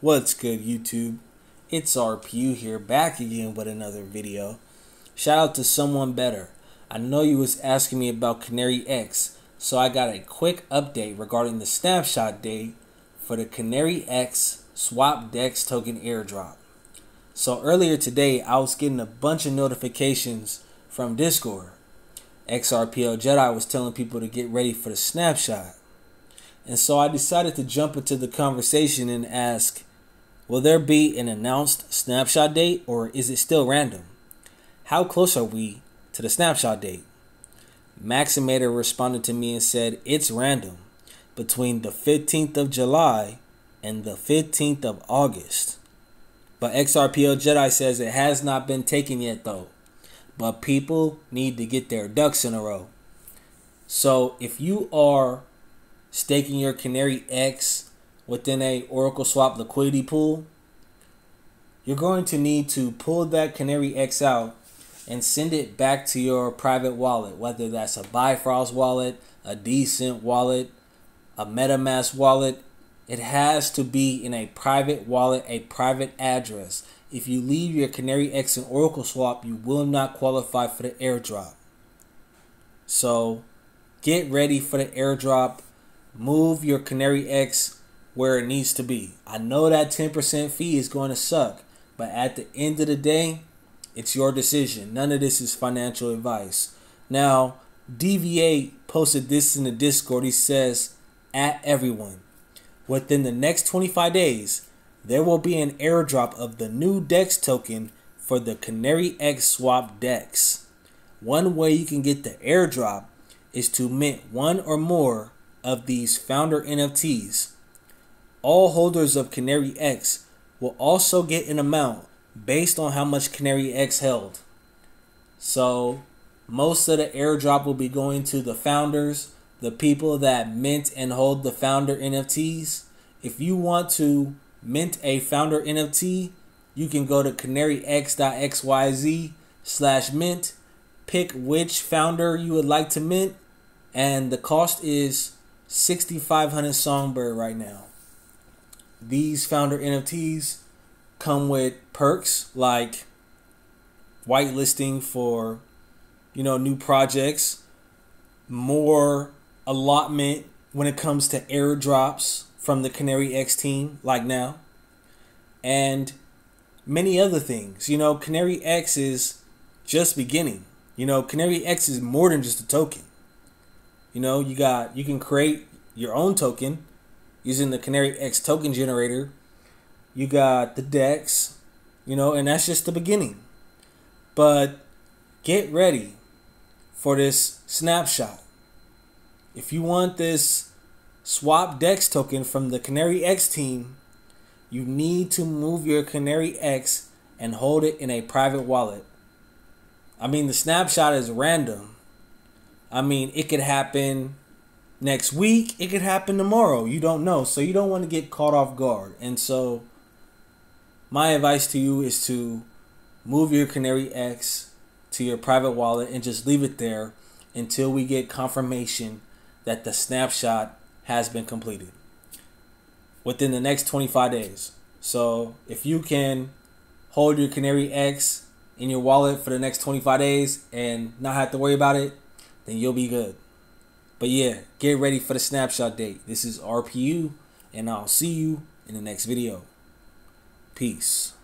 What's good, YouTube? It's RPU here, back again with another video. Shout out to someone better. I know you was asking me about Canary X, so I got a quick update regarding the snapshot date for the Canary X Swap Dex token airdrop. So earlier today, I was getting a bunch of notifications from Discord. XRPL Jedi was telling people to get ready for the snapshot. And so I decided to jump into the conversation and ask Will there be an announced snapshot date or is it still random? How close are we to the snapshot date? Maximator responded to me and said it's random between the 15th of July and the 15th of August. But XRPL Jedi says it has not been taken yet though. But people need to get their ducks in a row. So if you are staking your Canary X within a Oracle Swap liquidity pool, you're going to need to pull that Canary X out and send it back to your private wallet, whether that's a Bifrost wallet, a D'CENT wallet, a MetaMask wallet. It has to be in a private wallet, a private address. If you leave your Canary X in Oracle Swap, you will not qualify for the airdrop. So get ready for the airdrop move your Canary X where it needs to be. I know that 10% fee is going to suck, but at the end of the day, it's your decision. None of this is financial advice. Now, DVA posted this in the Discord. He says, at everyone, within the next 25 days, there will be an airdrop of the new DEX token for the Canary X Swap DEX. One way you can get the airdrop is to mint one or more of these founder NFTs, all holders of Canary X will also get an amount based on how much Canary X held. So, most of the airdrop will be going to the founders, the people that mint and hold the founder NFTs. If you want to mint a founder NFT, you can go to canaryx.xyz slash mint, pick which founder you would like to mint, and the cost is 6500 Songbird right now. These founder NFTs come with perks like whitelisting for you know new projects, more allotment when it comes to airdrops from the Canary X team like now, and many other things. You know, Canary X is just beginning. You know, Canary X is more than just a token. You know, you got you can create your own token using the Canary X token generator. You got the DEX, you know, and that's just the beginning. But get ready for this snapshot. If you want this swap DEX token from the Canary X team, you need to move your Canary X and hold it in a private wallet. I mean, the snapshot is random I mean, it could happen next week, it could happen tomorrow. You don't know. So you don't want to get caught off guard. And so my advice to you is to move your Canary X to your private wallet and just leave it there until we get confirmation that the snapshot has been completed within the next 25 days. So if you can hold your Canary X in your wallet for the next 25 days and not have to worry about it, then you'll be good. But yeah, get ready for the snapshot date. This is RPU, and I'll see you in the next video. Peace.